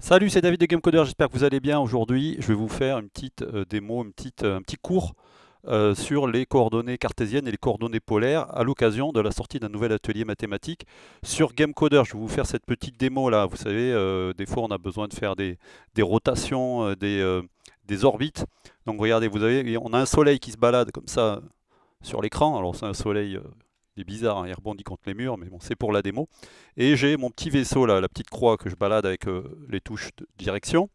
Salut, c'est David de Gamecoder, j'espère que vous allez bien. Aujourd'hui, je vais vous faire une petite euh, démo, euh, un petit cours euh, sur les coordonnées cartésiennes et les coordonnées polaires à l'occasion de la sortie d'un nouvel atelier mathématique sur Gamecoder. Je vais vous faire cette petite démo là. Vous savez, des fois on a besoin de faire des, rotations, des, des, orbites. Donc regardez, vous avez, on a un soleil qui se balade comme ça sur l'écran. Alors c'est un soleil il est bizarre, hein, il rebondit contre les murs, mais bon, c'est pour la démo. Et j'ai mon petit vaisseau, là, la petite croix que je balade avec euh, les touches de direction.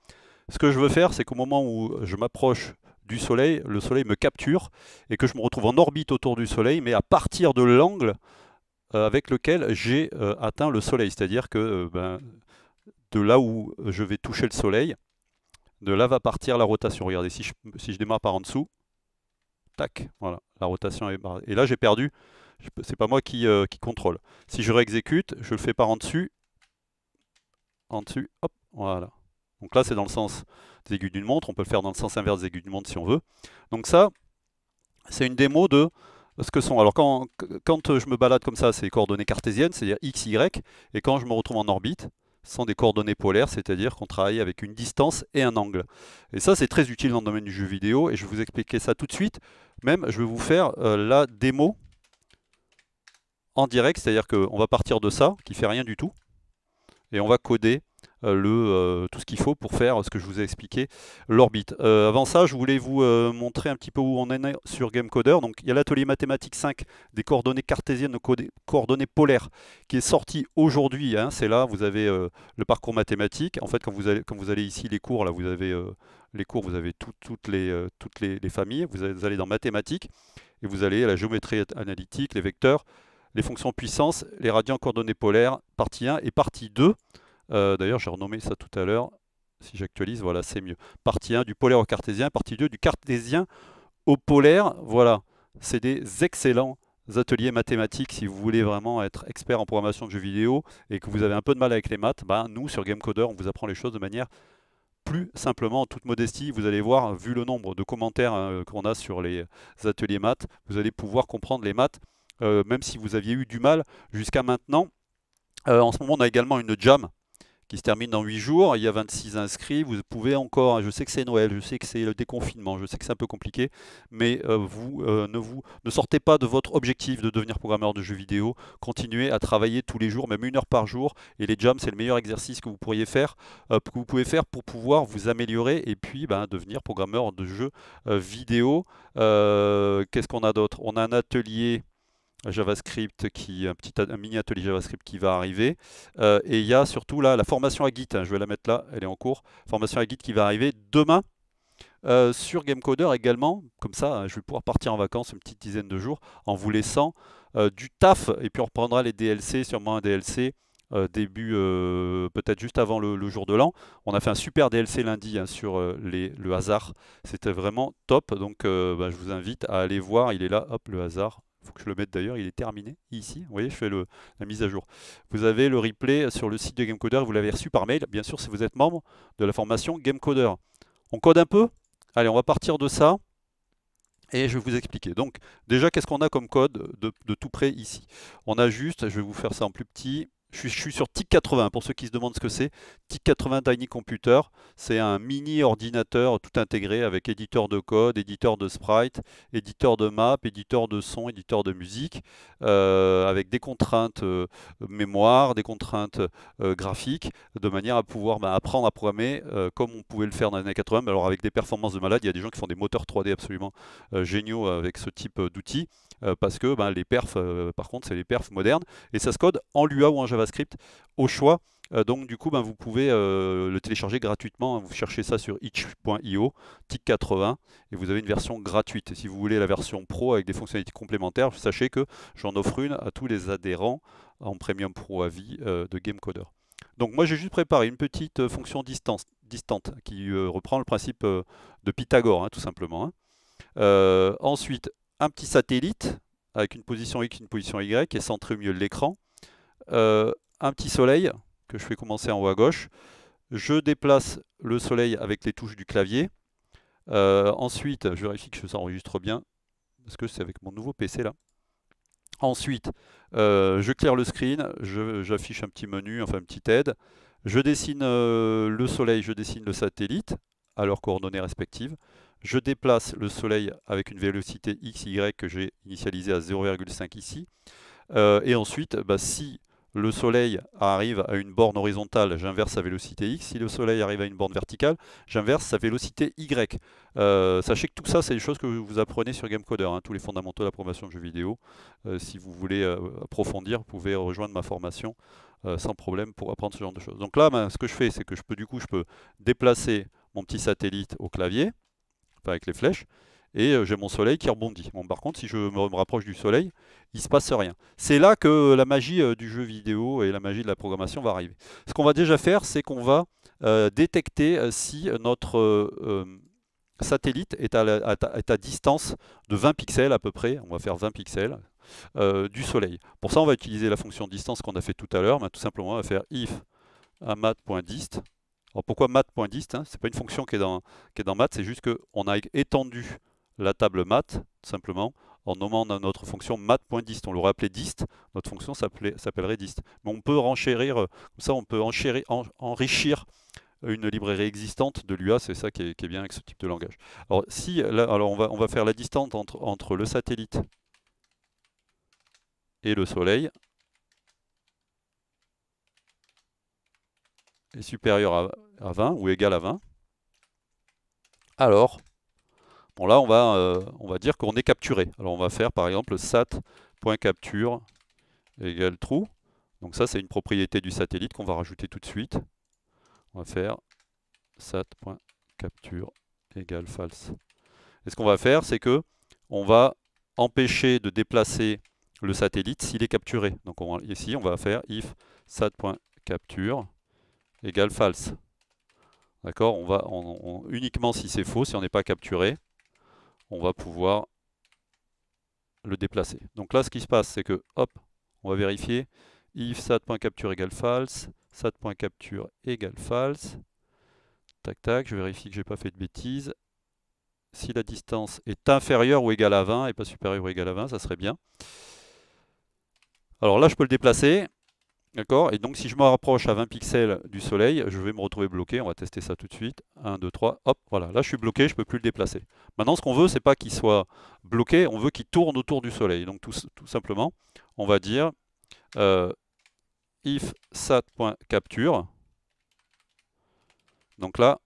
Ce que je veux faire, c'est qu'au moment où je m'approche du Soleil, le Soleil me capture et que je me retrouve en orbite autour du Soleil, mais à partir de l'angle euh, avec lequel j'ai euh, atteint le Soleil. C'est-à-dire que ben, de là où je vais toucher le Soleil, de là va partir la rotation. Regardez, si je, si je démarre par en dessous, tac, voilà, la rotation est... Et là, j'ai perdu c'est pas moi euh, qui, contrôle. Si je réexécute, je le fais par en dessus. En dessus, hop, voilà. Donc là, c'est dans le sens des aiguilles d'une montre. On peut le faire dans le sens inverse des aiguilles d'une montre si on veut. Donc ça, c'est une démo de ce que sont. Alors quand, je me balade comme ça, c'est les coordonnées cartésiennes, c'est-à-dire x, y. Et quand je me retrouve en orbite, ce sont des coordonnées polaires, c'est-à-dire qu'on travaille avec une distance et un angle. Et ça, c'est très utile dans le domaine du jeu vidéo, et je vais vous expliquer ça tout de suite. Même, je vais vous faire euh, la démo en direct, c'est-à-dire qu'on va partir de ça, qui fait rien du tout, et on va coder euh, le, euh, tout ce qu'il faut pour faire ce que je vous ai expliqué, l'orbite. Euh, avant ça, je voulais vous montrer un petit peu où on est sur GameCoder. Donc, il y a l'atelier mathématique 5 des coordonnées cartésiennes, coordonnées polaires, qui est sorti aujourd'hui. Hein. C'est là, vous avez le parcours mathématique. En fait, quand vous allez, quand vous allez ici, les cours, là, vous avez les cours, vous avez toutes, les, toutes les, les familles. Vous allez dans mathématiques et vous allez à la géométrie analytique, les vecteurs, les fonctions puissance, les radians coordonnées polaires, partie 1 et partie 2. Euh, d'ailleurs, j'ai renommé ça tout à l'heure. Si j'actualise, voilà, c'est mieux. Partie 1 du polaire au cartésien, partie 2 du cartésien au polaire. Voilà, c'est des excellents ateliers mathématiques si vous voulez vraiment être expert en programmation de jeux vidéo et que vous avez un peu de mal avec les maths. Ben, nous, sur GameCoder, on vous apprend les choses de manière plus simplement, en toute modestie, vous allez voir, vu le nombre de commentaires hein, qu'on a sur les ateliers maths, vous allez pouvoir comprendre les maths euh, même si vous aviez eu du mal jusqu'à maintenant. Euh, en ce moment, on a également une jam qui se termine dans 8 jours. Il y a 26 inscrits. Vous pouvez encore, je sais que c'est Noël, je sais que c'est le déconfinement, je sais que c'est un peu compliqué, mais euh, vous, ne vous ne sortez pas de votre objectif de devenir programmeur de jeux vidéo. Continuez à travailler tous les jours, même une heure par jour. Et les jams, c'est le meilleur exercice que vous pourriez faire, que vous pouvez faire pour pouvoir vous améliorer et puis ben, devenir programmeur de jeux vidéo. Qu'est-ce qu'on a d'autre? On a un atelier JavaScript, qui, un, petit, mini atelier JavaScript qui va arriver. Euh, et il y a surtout là la formation à Git, hein, je vais la mettre là, elle est en cours. Formation à Git qui va arriver demain euh, sur GameCoder également. Comme ça, je vais pouvoir partir en vacances une petite dizaine de jours en vous laissant euh, du taf. Et puis on reprendra les DLC, sûrement un DLC. début, peut-être juste avant le, jour de l'an. On a fait un super DLC lundi hein, sur le hasard. C'était vraiment top. Donc bah, je vous invite à aller voir. Il est là, hop, le hasard faut que je le mette d'ailleurs, il est terminé ici. Vous voyez, je fais la mise à jour. Vous avez le replay sur le site de Gamecoder, vous l'avez reçu par mail, bien sûr, si vous êtes membre de la formation Gamecoder. On code un peu? Allez, on va partir de ça et je vais vous expliquer. Donc, déjà, qu'est-ce qu'on a comme code de, de, tout près ici? On a juste, je vais vous faire ça en plus petit, je suis, sur TIC80 pour ceux qui se demandent ce que c'est. TIC80 Tiny Computer, c'est un mini ordinateur tout intégré avec éditeur de code, éditeur de sprite, éditeur de map, éditeur de son, éditeur de musique, euh, avec des contraintes euh, mémoire, des contraintes euh, graphiques, de manière à pouvoir bah, apprendre à programmer comme on pouvait le faire dans les années 80, mais alors avec des performances de malade. Il y a des gens qui font des moteurs 3D absolument géniaux avec ce type d'outils. Euh, parce que ben, les perfs, euh, par contre, c'est les perfs modernes, et ça se code en Lua ou en JavaScript au choix. Euh, donc du coup, ben, vous pouvez le télécharger gratuitement. Vous cherchez ça sur itch.io, TIC80, et vous avez une version gratuite. Si vous voulez la version pro avec des fonctionnalités complémentaires, sachez que j'en offre une à tous les adhérents en Premium Pro à vie de GameCoder. Donc moi j'ai juste préparé une petite fonction distante qui reprend le principe de Pythagore, hein, tout simplement. Hein. ensuite, un petit satellite avec une position X, une position Y, qui est centré au milieu de l'écran. Euh, un petit soleil que je fais commencer en haut à gauche. Je déplace le soleil avec les touches du clavier. Euh, ensuite, je vérifie que ça enregistre bien, parce que c'est avec mon nouveau PC là. Ensuite, euh, je claire le screen, j'affiche un petit menu, enfin une petite aide. Je dessine le Soleil, je dessine le satellite à leurs coordonnées respectives. Je déplace le Soleil avec une vélocité x, y que j'ai initialisée à 0,5 ici. Euh, et ensuite, bah, si le Soleil arrive à une borne horizontale, j'inverse sa vélocité x. Si le Soleil arrive à une borne verticale, j'inverse sa vélocité y. Euh, sachez que tout ça, c'est des choses que vous apprenez sur GameCoder, hein, tous les fondamentaux de la programmation de jeux vidéo. Euh, si vous voulez approfondir, vous pouvez rejoindre ma formation sans problème pour apprendre ce genre de choses. Donc là, ben, ce que je fais, c'est que je peux du coup, je peux déplacer mon petit satellite au clavier, avec les flèches, et euh, j'ai mon soleil qui rebondit. Bon, par contre, si je me rapproche du soleil, il se passe rien. C'est là que la magie euh, du jeu vidéo et la magie de la programmation va arriver. Ce qu'on va déjà faire, c'est qu'on va euh, détecter si notre satellite est à, distance de 20 pixels à peu près, on va faire 20 pixels, du soleil. Pour ça, on va utiliser la fonction distance qu'on a fait tout à l'heure, tout simplement, on va faire if mat.dist. Alors pourquoi mat.dist hein Ce n'est pas une fonction qui est dans, qui est dans mat, c'est juste qu'on a étendu la table mat, simplement, en nommant notre fonction mat.dist. On l'aurait appelé dist, notre fonction s'appellerait dist. Mais on peut renchérir, comme ça on peut enrichir une librairie existante de l'UA, c'est ça qui est, bien avec ce type de langage. Alors, si, alors on, va, on va faire la distance entre, entre le satellite et le soleil. est supérieur à, à 20 ou égal à 20. Alors, Bon là, on va, euh, on va dire qu'on est capturé. Alors on va faire par exemple sat.capture égale true. Donc ça, c'est une propriété du satellite qu'on va rajouter tout de suite. On va faire sat.capture égale false. Et ce qu'on va faire, c'est que on va empêcher de déplacer le satellite s'il est capturé. Donc ici, on va faire if sat.capture égale false. D'accord on va Uniquement si c'est faux, si on n'est pas capturé, on va pouvoir le déplacer. Donc là, ce qui se passe, c'est que, hop, on va vérifier if sat.capture égale false, sat.capture égale false. Tac, tac, je vérifie que je n'ai pas fait de bêtises. Si la distance est inférieure ou égale à 20 et pas supérieure ou égale à 20, ça serait bien. Alors là, je peux le déplacer. D'accord Et donc si je me rapproche à 20 pixels du soleil, je vais me retrouver bloqué. On va tester ça tout de suite. 1, 2, 3. Hop, voilà. Là, je suis bloqué, je ne peux plus le déplacer. Maintenant, ce qu'on veut, c'est pas qu'il soit bloqué, on veut qu'il tourne autour du soleil. Donc tout, simplement, on va dire euh, if sat.capture. Donc là,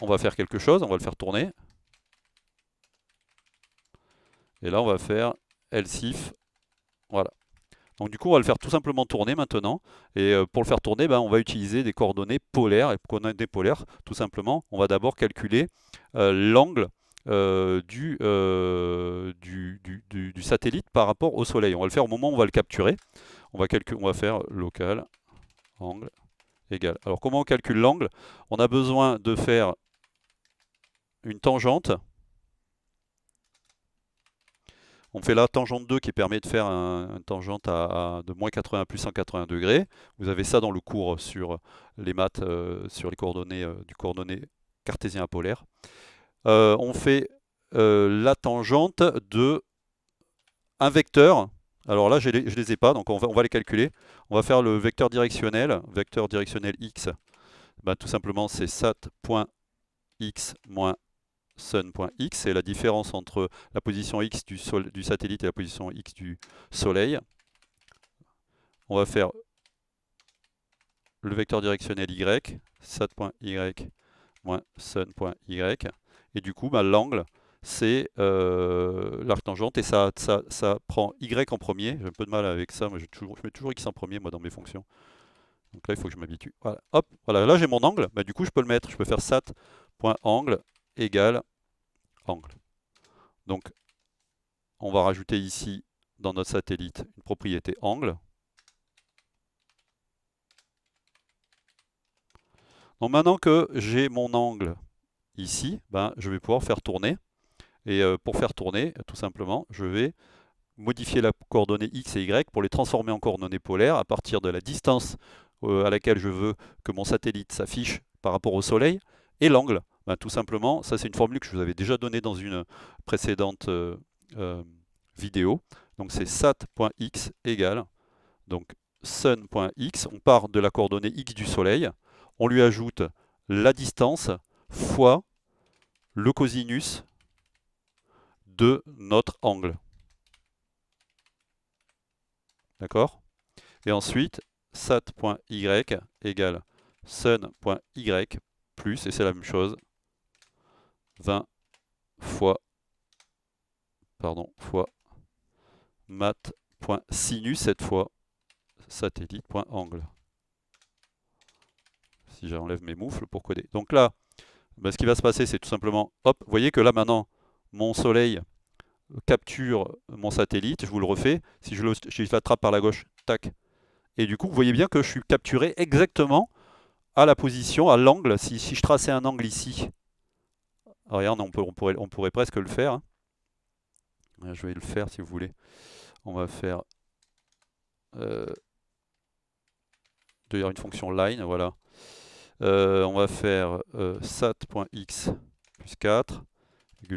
on va faire quelque chose, on va le faire tourner. Et là, on va faire else if. Voilà. Donc du coup, on va le faire tout simplement tourner maintenant. Et euh, pour le faire tourner, ben, on va utiliser des coordonnées polaires. Et coordonnées polaires, tout simplement, on va d'abord calculer euh, l'angle euh, du, du, satellite par rapport au Soleil. On va le faire au moment où on va le capturer. On va, on va faire local angle égal. Alors comment on calcule l'angle? On a besoin de faire une tangente on fait la tangente 2 qui permet de faire un, une tangente de moins 80 à plus 180 degrés. Vous avez ça dans le cours sur les maths, euh, sur les coordonnées euh, du coordonné cartésien polaire. Euh, on fait la tangente de un vecteur. Alors là, je ne les, ai pas, donc on va, on va, les calculer. On va faire le vecteur directionnel, vecteur directionnel x. Ben, tout simplement, c'est sat.x moins sun.x, c'est la différence entre la position x du, du, satellite et la position x du soleil. On va faire le vecteur directionnel y, sat.y moins sun.y, et du coup bah, l'angle c'est euh, l'arc tangente. Et ça, ça, ça, prend y en premier, j'ai un peu de mal avec ça, toujours, je mets toujours x en premier moi dans mes fonctions. Donc là il faut que je m'habitue. Voilà, hop, voilà, là j'ai mon angle, bah, du coup je peux le mettre, je peux faire sat.angle égale angle. Donc, on va rajouter ici, dans notre satellite, une propriété angle. Donc maintenant que j'ai mon angle ici, ben, je vais pouvoir faire tourner. Et euh, pour faire tourner, tout simplement, je vais modifier la coordonnée x et y pour les transformer en coordonnées polaires à partir de la distance euh, à laquelle je veux que mon satellite s'affiche par rapport au soleil et l'angle. Ben, tout simplement, ça c'est une formule que je vous avais déjà donnée dans une précédente euh, euh, vidéo. Donc c'est sat.x égale donc sun.x, on part de la coordonnée x du soleil, on lui ajoute la distance fois le cosinus de notre angle. D'accord? Et ensuite, sat.y égale sun.y plus, et c'est la même chose, 20 fois, pardon, fois mat.sinus cette fois, satellite.angle. Si j'enlève mes moufles pour coder. Donc là, ben, ce qui va se passer, c'est tout simplement, hop, vous voyez que là maintenant, mon soleil capture mon satellite, je vous le refais, si je l'attrape par la gauche, tac, et du coup, vous voyez bien que je suis capturé exactement à la position, à l'angle, si, je traçais un angle ici, regarde, on, pourrait, on pourrait presque le faire, hein. je vais le faire si vous voulez, on va faire euh, d'ailleurs une fonction line, voilà, euh, on va faire euh, sat.x plus 4,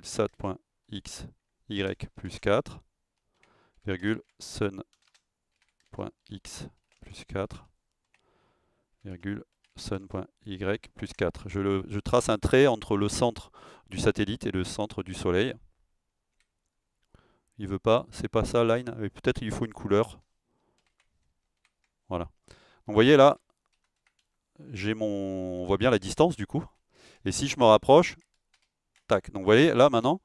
sat.x y plus 4, virgule sun.x plus 4, virgule sun.y plus 4. Je, trace un trait entre le centre du satellite et le centre du soleil. Il veut pas, c'est pas ça line, peut-être il faut une couleur. Voilà. Donc vous voyez là, j'ai mon, on voit bien la distance du coup. Et si je me rapproche, tac. Donc vous voyez là maintenant,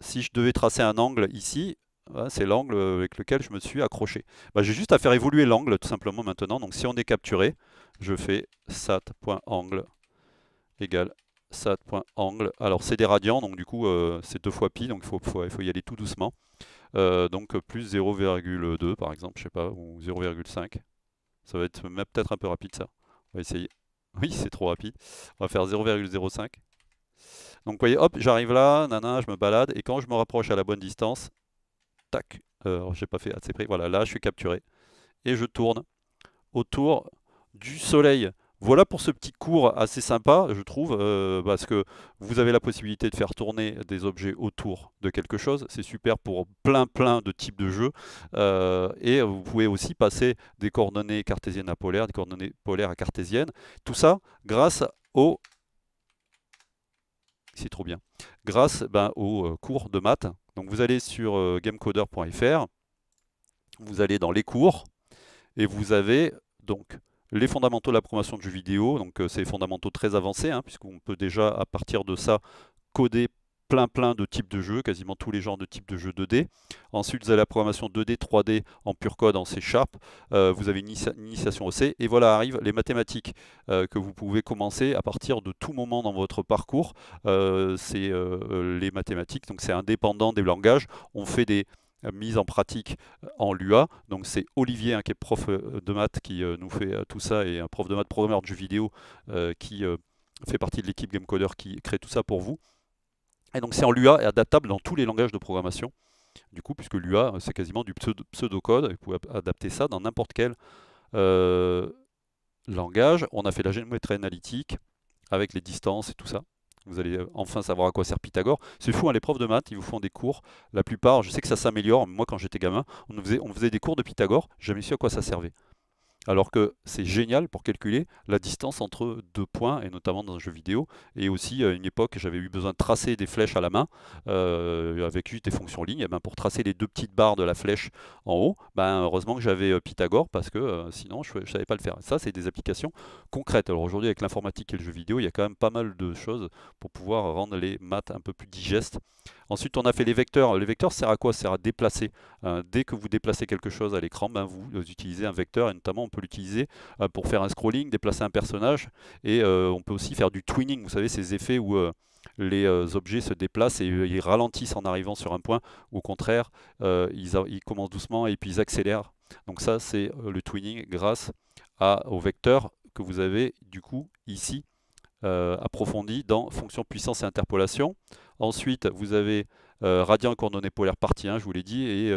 si je devais tracer un angle ici, c'est l'angle avec lequel je me suis accroché. Bah, j'ai juste à faire évoluer l'angle tout simplement maintenant. Donc si on est capturé, je fais sat.angle égale sat.angle. Alors c'est des radians, donc du coup euh, c'est 2 fois pi, donc il faut, y aller tout doucement. Euh, donc plus 0,2 par exemple, je sais pas, ou 0,5. Ça va être même peut-être un peu rapide ça. On va essayer. Oui, c'est trop rapide. On va faire 0,05. Donc vous voyez, hop, j'arrive là, nana, je me balade, et quand je me rapproche à la bonne distance, tac, euh, j'ai pas fait assez près, voilà, là je suis capturé. Et je tourne autour du soleil. Voilà pour ce petit cours assez sympa, je trouve, euh, parce que vous avez la possibilité de faire tourner des objets autour de quelque chose. C'est super pour plein plein de types de jeux. Euh, et vous pouvez aussi passer des coordonnées cartésiennes à polaires, des coordonnées polaires à cartésiennes. Tout ça grâce au c'est trop bien. Grâce ben, aux euh, cours de maths. Donc vous allez sur gamecoder.fr, vous allez dans les cours, et vous avez donc les fondamentaux de la programmation de jeux vidéo. Donc euh, c'est fondamentaux très avancés, hein, puisqu'on peut déjà à partir de ça coder plein plein de types de jeux, quasiment tous les genres de types de jeux 2D. Ensuite, vous avez la programmation 2D, 3D en pur code en C Sharp. Euh, vous avez une, initiation au C. Et voilà arrivent les mathématiques euh, que vous pouvez commencer à partir de tout moment dans votre parcours. Euh, c'est les mathématiques, donc c'est indépendant des langages. On fait des mises en pratique en Lua. Donc c'est Olivier hein, qui est prof de maths qui nous fait tout ça et un prof de maths programmeur de jeux vidéo qui fait partie de l'équipe GameCoder qui crée tout ça pour vous. Et donc c'est en Lua et adaptable dans tous les langages de programmation. Du coup, puisque Lua, c'est quasiment du pseudo-code, vous pouvez adapter ça dans n'importe quel euh, langage. On a fait la géométrie analytique avec les distances et tout ça. Vous allez euh, enfin savoir à quoi sert Pythagore. C'est fou, hein, les profs de maths, ils vous font des cours. La plupart, je sais que ça s'améliore. Moi, quand j'étais gamin, on faisait, on faisait des cours de Pythagore. Jamais su à quoi ça servait alors que c'est génial pour calculer la distance entre deux points, et notamment dans un jeu vidéo. Et aussi, à une époque, j'avais eu besoin de tracer des flèches à la main, euh, avec juste des fonctions lignes. Ben, pour tracer les deux petites barres de la flèche en haut, ben, heureusement que j'avais euh, Pythagore, parce que euh, sinon, je ne savais pas le faire. Ça, c'est des applications concrètes. Alors aujourd'hui, avec l'informatique et le jeu vidéo, il y a quand même pas mal de choses pour pouvoir rendre les maths un peu plus digestes. Ensuite, on a fait les vecteurs. Les vecteurs sert à quoi? Sert à déplacer. dès que vous déplacez quelque chose à l'écran, ben, vous utilisez un vecteur, et notamment on peut l'utiliser euh, pour faire un scrolling, déplacer un personnage, et euh, on peut aussi faire du twinning, vous savez, ces effets où euh, les objets se déplacent et ils ralentissent en arrivant sur un point, au contraire, ils, commencent doucement et puis ils accélèrent. Donc ça, c'est le twinning grâce à, au vecteur que vous avez du coup ici approfondi dans fonction puissance et interpolation. Ensuite, vous avez euh, radian coordonnées polaires partie 1, je vous l'ai dit, et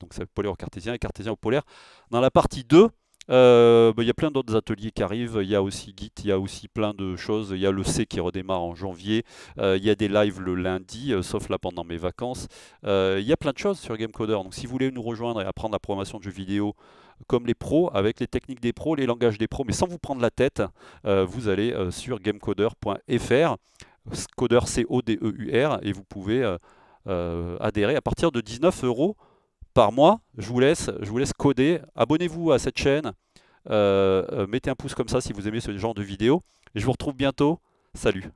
donc c'est polaire au cartésien et cartésien au polaire. Dans la partie 2, euh, bah, il y a plein d'autres ateliers qui arrivent. Il y a aussi Git, il y a aussi plein de choses. Il y a le C qui redémarre en janvier. Euh, il y a des lives le lundi, euh, sauf là pendant mes vacances. il y a plein de choses sur GameCoder. Donc si vous voulez nous rejoindre et apprendre la programmation de jeux vidéo, comme les pros, avec les techniques des pros, les langages des pros, mais sans vous prendre la tête. vous allez sur gamecoder.fr, coder C-O-D-E-U-R, et vous pouvez adhérer à partir de 19 euros par mois. Je vous laisse, coder. Abonnez-vous à cette chaîne. mettez un pouce comme ça si vous aimez ce genre de vidéo. Et je vous retrouve bientôt. Salut